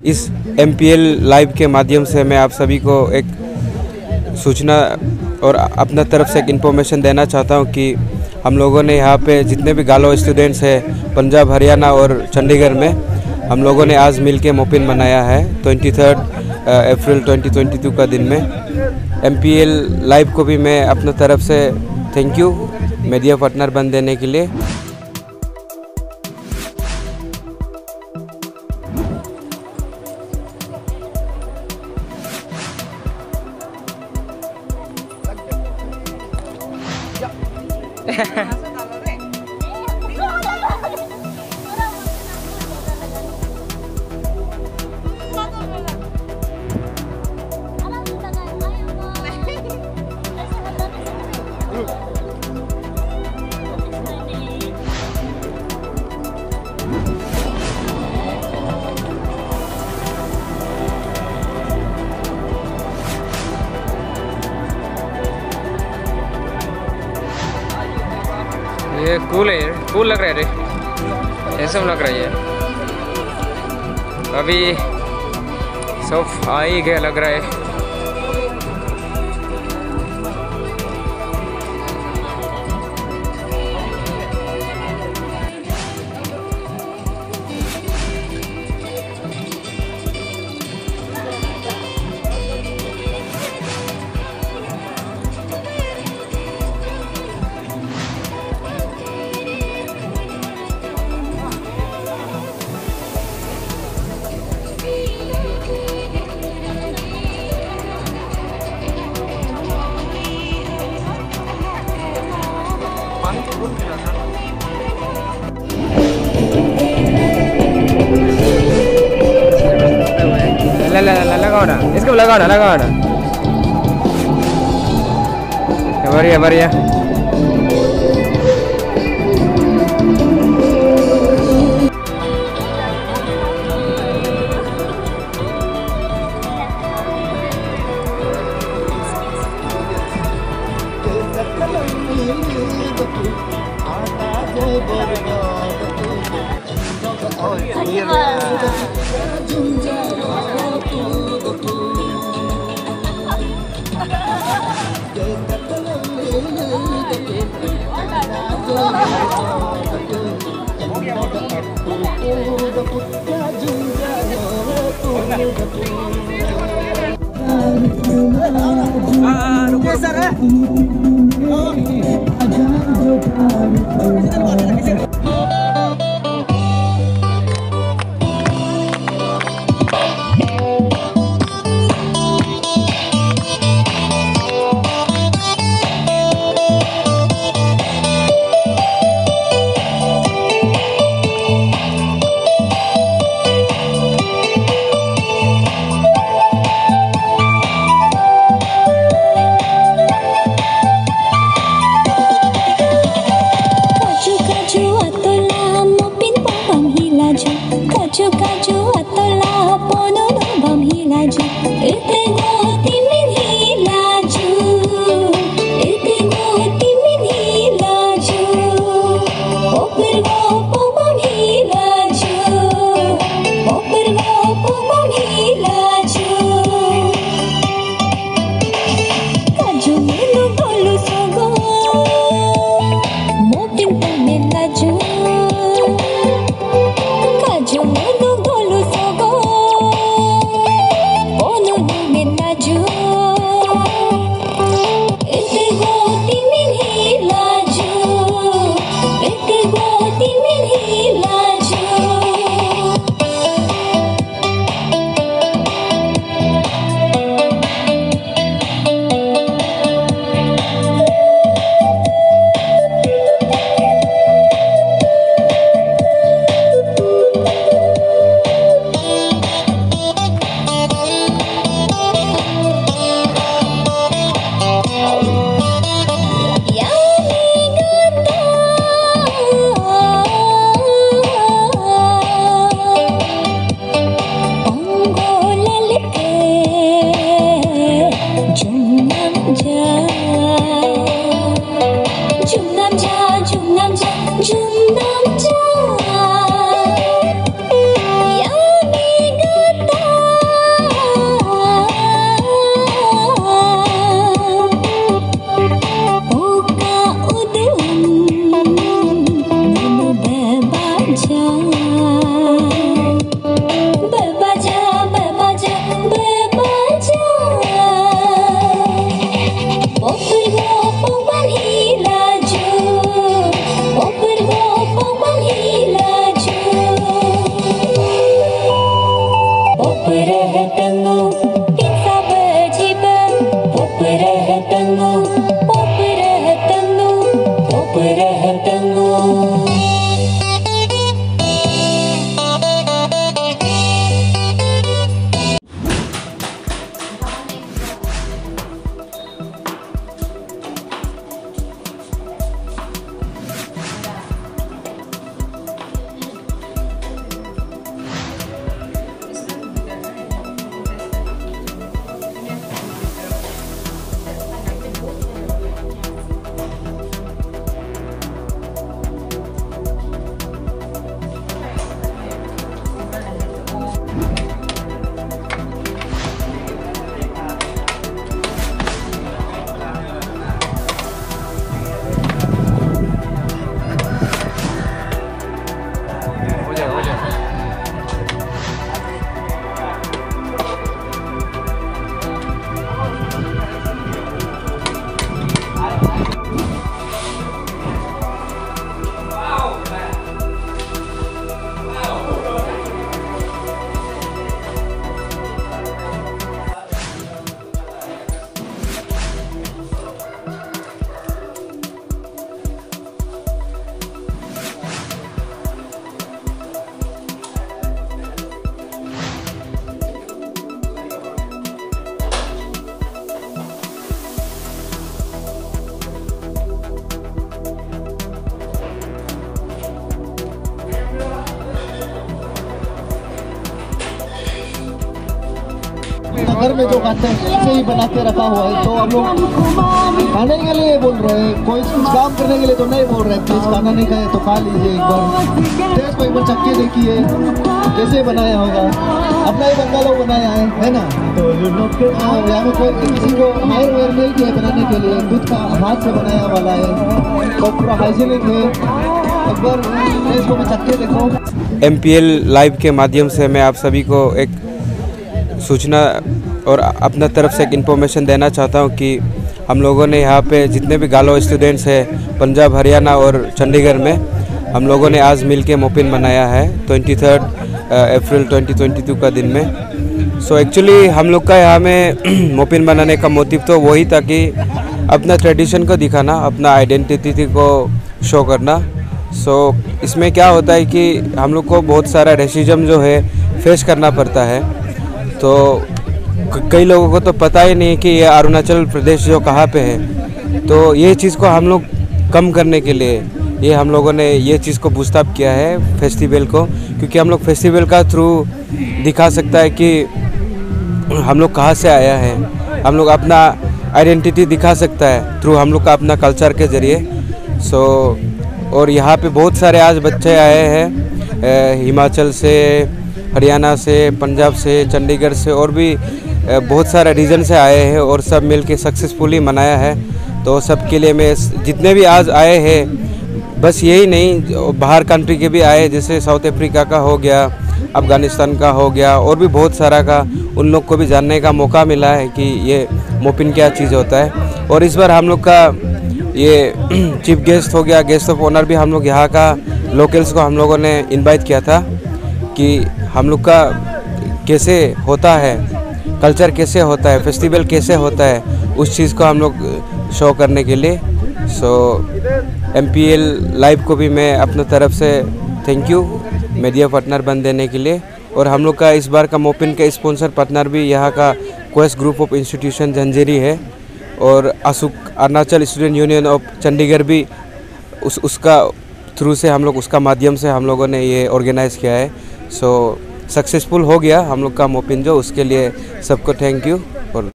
इस MPL live के माध्यम से मैं आप सभी को एक सूचना और अपना तरफ़ से एक इन्फॉर्मेशन देना चाहता हूँ कि हम लोगों ने यहाँ पे जितने भी गालो स्टूडेंट्स हैं, पंजाब, हरियाणा और चंडीगढ़ में, हम लोगों ने आज मिल के मोपिन मनाया है ट्वेंटी थर्ड अप्रैल 2022 का दिन में। एमपीएल लाइव को भी मैं अपना तरफ़ से थैंक यू मीडिया पार्टनर बन देने के लिए। ये कूल है कूल लग रहा है रे ऐसा लग रहा है अभी सब आ ही गया लग रहा है। ना इसको लगा ना लगा ना i don't jo oh, oh. oh. घर में जो खाते हैं ऐसे ही बना के रखा हुआ है तो हम लोग खाने के लिए बोल रहे हैं। कोई कुछ काम करने के लिए तो नहीं बोल रहे हैं। प्लीज़ खाना नहीं खाए तो खा लीजिए एक बार। टेस्ट को एक बार चक्के देखिए कैसे बनाया होगा। अपना ही बंदा लोग बनाया है है ना? तो हाँ, यहाँ में कोई किसी को हायर वेयर नहीं किया बनाने के लिए। दूध का हाथ से बनाया वाला है। तो पूरा हाइजीनिक है। एक बार टेस्ट को चक्के देखो। एम लाइव के माध्यम से मैं आप सभी को एक सूचना और अपना तरफ़ से एक इन्फॉर्मेशन देना चाहता हूँ कि हम लोगों ने यहाँ पे जितने भी गालो स्टूडेंट्स हैं पंजाब हरियाणा और चंडीगढ़ में हम लोगों ने आज मिल के मोपिन मनाया है ट्वेंटी थर्ड अप्रैल 2022 का दिन में। सो so एक्चुअली हम लोग का यहाँ में मोपिन बनाने का मोटिव तो वही था कि अपना ट्रेडिशन को दिखाना अपना आइडेंटिटी को शो करना। सो so, इसमें क्या होता है कि हम लोग को बहुत सारा रेसिज्म जो है फेस करना पड़ता है। तो कई लोगों को तो पता ही नहीं है कि ये अरुणाचल प्रदेश जो कहाँ पे है। तो ये चीज़ को हम लोग कम करने के लिए, ये हम लोगों ने ये चीज़ को बूस्टअप किया है फेस्टिवल को, क्योंकि हम लोग फेस्टिवल का थ्रू दिखा सकता है कि हम लोग कहाँ से आया है। हम लोग अपना आइडेंटिटी दिखा सकता है थ्रू हम लोग का अपना कल्चर के ज़रिए। सो और यहाँ पे बहुत सारे आज बच्चे आए हैं हिमाचल से, हरियाणा से, पंजाब से, चंडीगढ़ से और भी बहुत सारे रीजन से आए हैं और सब मिल के सक्सेसफुली मनाया है। तो सबके लिए मैं जितने भी आज आए हैं, बस यही नहीं बाहर कंट्री के भी आए, जैसे साउथ अफ्रीका का हो गया अफ़गानिस्तान का हो गया, और भी बहुत सारा का, उन लोग को भी जानने का मौका मिला है कि ये मोपिन क्या चीज़ होता है। और इस बार हम लोग का ये चीफ गेस्ट हो गया गेस्ट ऑफ़ ऑनर भी हम लोग यहाँ का लोकल्स को हम लोगों ने इनवाइट किया था कि हम लोग का कैसे होता है। कल्चर कैसे होता है, फेस्टिवल कैसे होता है, उस चीज़ को हम लोग शो करने के लिए। सो एम लाइव को भी मैं अपने तरफ़ से थैंक यू मीडिया पार्टनर बन देने के लिए। और हम लोग का इस बार का मोपिन का स्पॉन्सर पार्टनर भी यहाँ का quest group of institution Jhanjeri है। और Ashok Arunachal student union of Chandigarh भी उस, उसका थ्रू से हम लोग, उसका माध्यम से हम लोगों ने ये ऑर्गेनाइज़ किया है। सो सक्सेसफुल हो गया। हम लोग का मोपिन जो उसके लिए सबको थैंक यू और